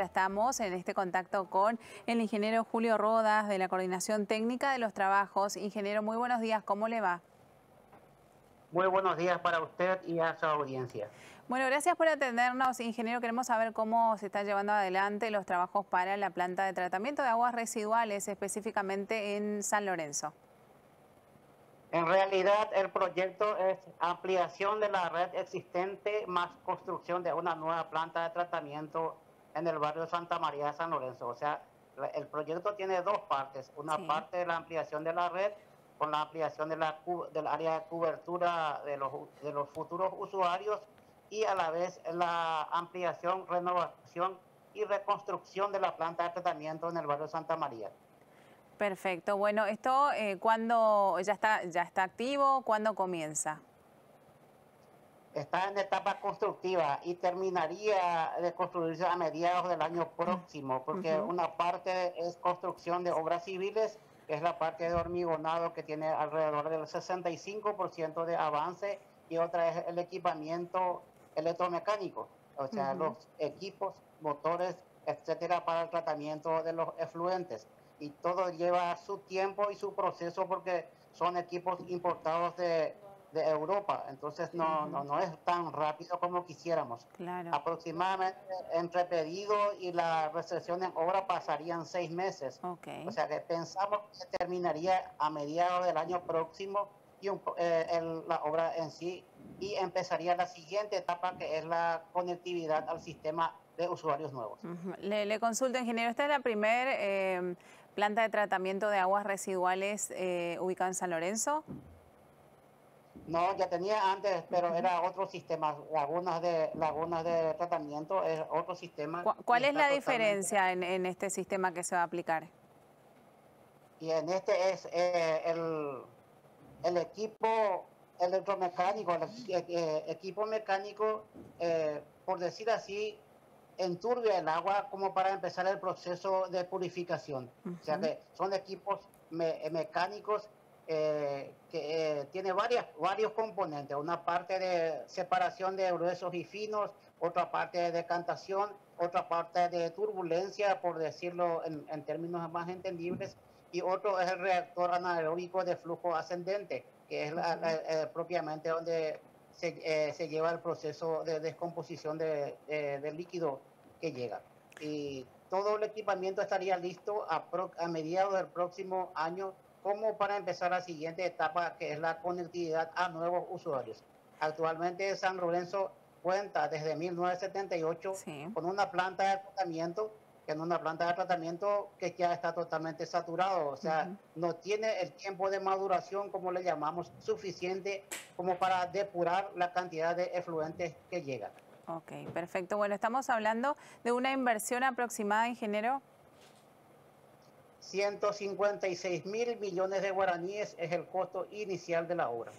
ya estamos en este contacto con el ingeniero Julio Rodas de la Coordinación Técnica de los Trabajos. Ingeniero, muy buenos días, ¿cómo le va? Muy buenos días para usted y a su audiencia. Bueno, gracias por atendernos, ingeniero. Queremos saber cómo se están llevando adelante los trabajos para la planta de tratamiento de aguas residuales, específicamente en San Lorenzo. En realidad, el proyecto es ampliación de la red existente más construcción de una nueva planta de tratamiento en el barrio Santa María de San Lorenzo. O sea, el proyecto tiene dos partes. Una parte de la ampliación de la red con la ampliación de la, del área de cobertura de los, de los futuros usuarios y a la vez la ampliación, renovación y reconstrucción de la planta de tratamiento en el barrio Santa María. Perfecto. Bueno, esto eh, cuándo ya está ya está activo, ¿cuándo comienza? Está en etapa constructiva y terminaría de construirse a mediados del año próximo, porque una parte es construcción de obras civiles, que es la parte de hormigonado que tiene alrededor del 65% de avance, y otra es el equipamiento electromecánico, o sea, los equipos, motores, etcétera, para el tratamiento de los efluentes. Y todo lleva su tiempo y su proceso porque son equipos importados de, Europa, entonces no, no, no, es tan rápido como quisiéramos. Claro. Aproximadamente entre pedido y la recepción en obra pasarían seis meses. Okay. O sea que pensamos que terminaría a mediados del año próximo y eh, la obra en sí y empezaría la siguiente etapa que es la conectividad al sistema de usuarios nuevos. le, le, consulto, ingeniero, esta es la primera eh, planta de tratamiento de aguas residuales eh, ubicada en San Lorenzo. No, ya tenía antes, pero era otro sistema, lagunas de lagunas de tratamiento, es otro sistema. ¿Cuál es la diferencia en, en, este sistema que se va a aplicar? Y en este es eh, el, el equipo electromecánico, el eh, equipo mecánico, por decir así, enturbia el agua como para empezar el proceso de purificación. O sea que son equipos mecánicos eh, que eh, tiene varias, varios componentes. Una parte de separación de gruesos y finos, otra parte de decantación, otra parte de turbulencia, por decirlo en, términos más entendibles, y otro es el reactor anaeróbico de flujo ascendente, que es eh, propiamente donde se, se, lleva el proceso de descomposición de, del líquido que llega. Y todo el equipamiento estaría listo a, a mediados del próximo año como para empezar la siguiente etapa que es la conectividad a nuevos usuarios. Actualmente San Lorenzo cuenta desde 1978 con una planta de tratamiento que en una planta de tratamiento que ya está totalmente saturado, o sea, no tiene el tiempo de maduración, como le llamamos, suficiente como para depurar la cantidad de efluentes que llegan. Ok, perfecto. Bueno, estamos hablando de una inversión aproximada, ingeniero. 156 mil millones de guaraníes es el costo inicial de la obra.